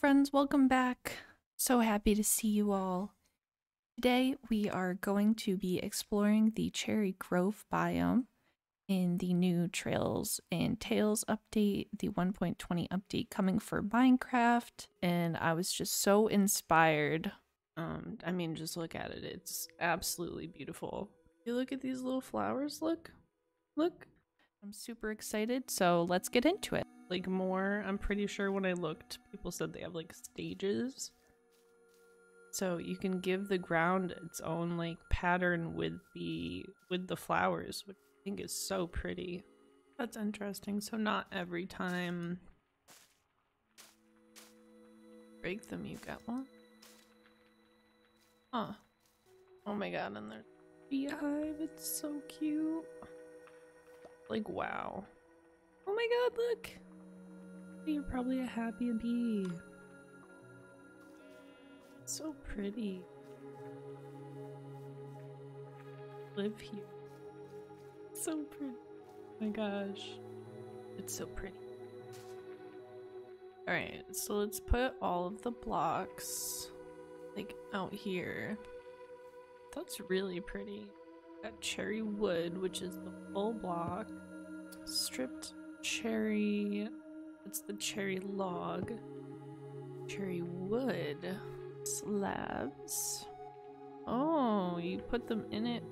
friends, welcome back. So happy to see you all. Today we are going to be exploring the Cherry Grove biome in the new Trails and Tales update, the 1.20 update coming for Minecraft, and I was just so inspired. Um, I mean, just look at it. It's absolutely beautiful. You look at these little flowers, look. Look. I'm super excited, so let's get into it like more. I'm pretty sure when I looked, people said they have like stages. So you can give the ground its own like pattern with the with the flowers, which I think is so pretty. That's interesting. So not every time break them you get one. Huh. Oh my god, and there's beehive, it's so cute. Like wow. Oh my god, look! You're probably a happy bee. So pretty. Live here. So pretty. Oh my gosh. It's so pretty. Alright, so let's put all of the blocks like out here. That's really pretty. Got cherry wood, which is the full block. Stripped cherry it's the cherry log. Cherry wood. Slabs. Oh, you put them in it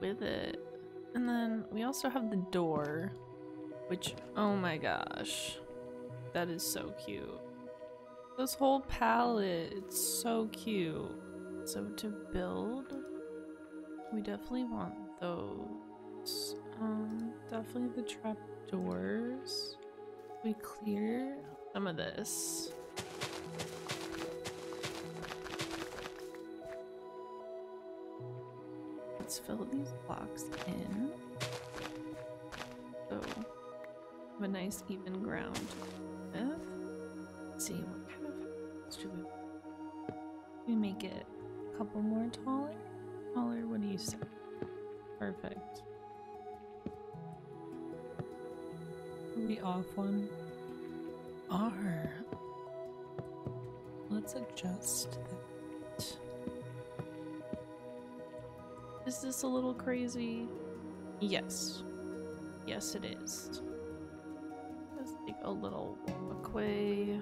with it. And then we also have the door, which, oh my gosh, that is so cute. This whole palette, it's so cute. So to build, we definitely want those. Um, definitely the trap doors we clear some of this? Let's fill these blocks in. So, have a nice even ground. Let's see, what kind of do we, we make it a couple more taller? Taller, what do you say? Perfect. We off one? R. Let's adjust that. Is this a little crazy? Yes. Yes, it is. Let's take a little walkway.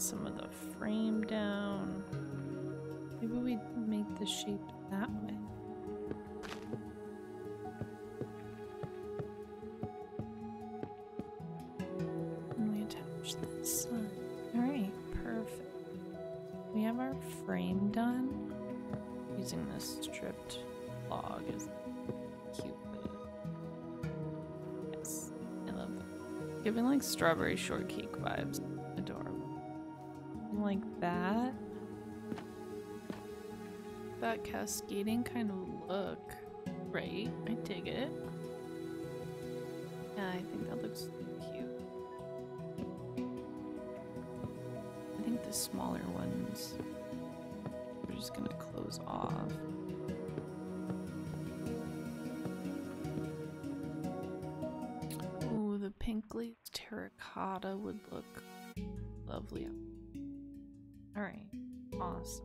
Some of the frame down. Maybe we make the shape that way. And we attach this. Alright, perfect. We have our frame done. Using this stripped log is cute Yes, I love it. Giving like strawberry shortcake vibes like that. That cascading kind of look. Right? I dig it. Yeah, I think that looks cute. I think the smaller ones we're just gonna close off. Ooh, the pink glazed terracotta would look lovely Alright, awesome.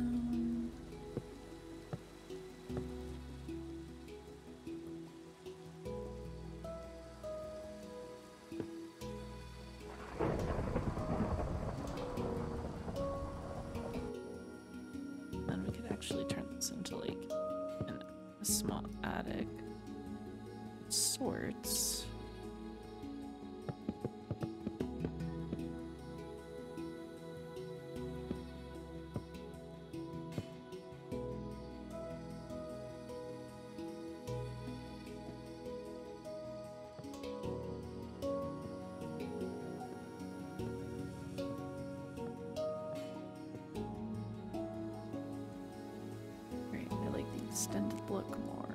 a small attic. Sorts. Extended look more.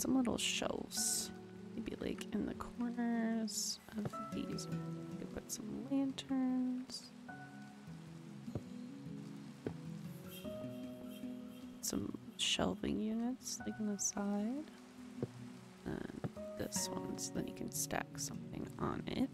Some little shelves, maybe like in the corners of these. You could put some lanterns, some shelving units like on the side, and this one, so then you can stack something on it.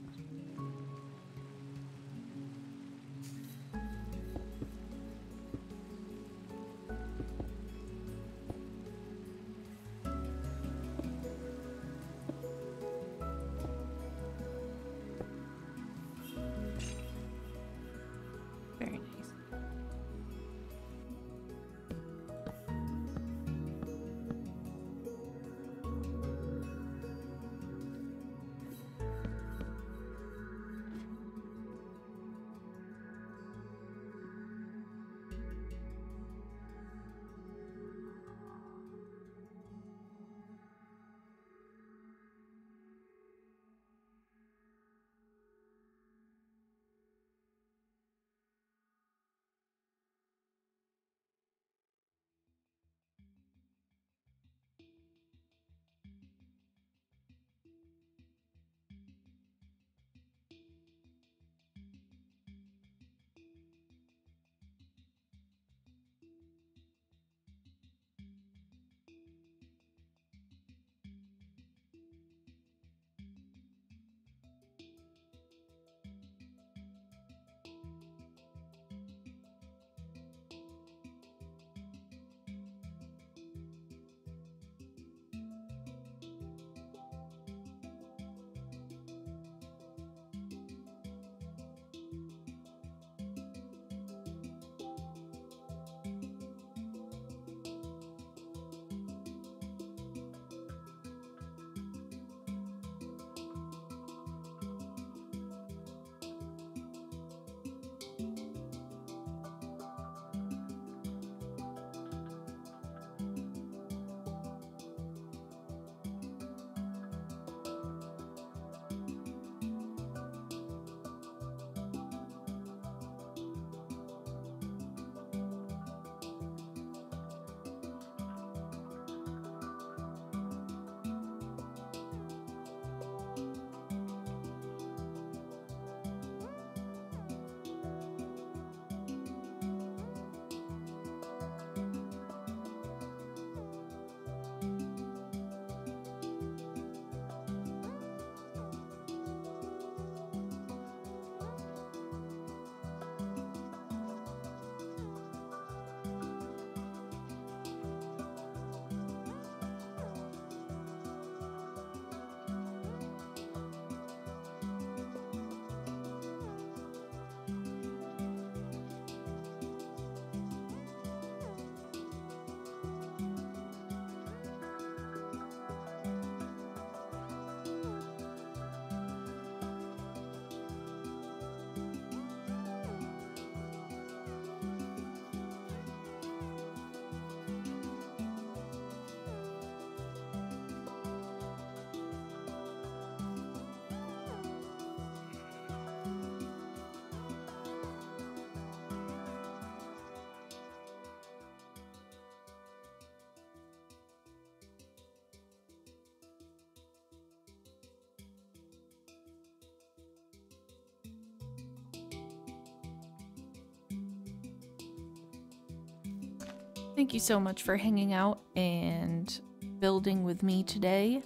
Thank you so much for hanging out and building with me today.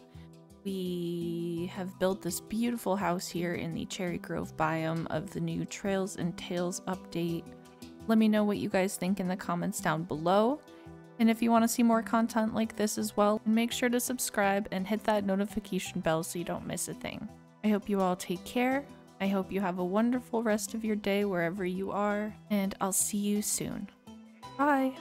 We have built this beautiful house here in the Cherry Grove biome of the new Trails and Tales update. Let me know what you guys think in the comments down below. And if you want to see more content like this as well, make sure to subscribe and hit that notification bell so you don't miss a thing. I hope you all take care. I hope you have a wonderful rest of your day wherever you are, and I'll see you soon. Bye!